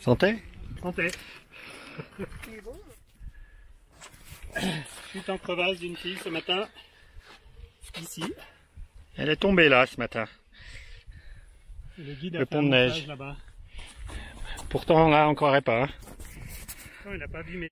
Santé Santé. suis en crevasse d'une fille ce matin. Ici. Elle est tombée là ce matin. Le guide Le pont de neige. là-bas. Pourtant là on croirait pas. hein. Oh, il n'a pas vu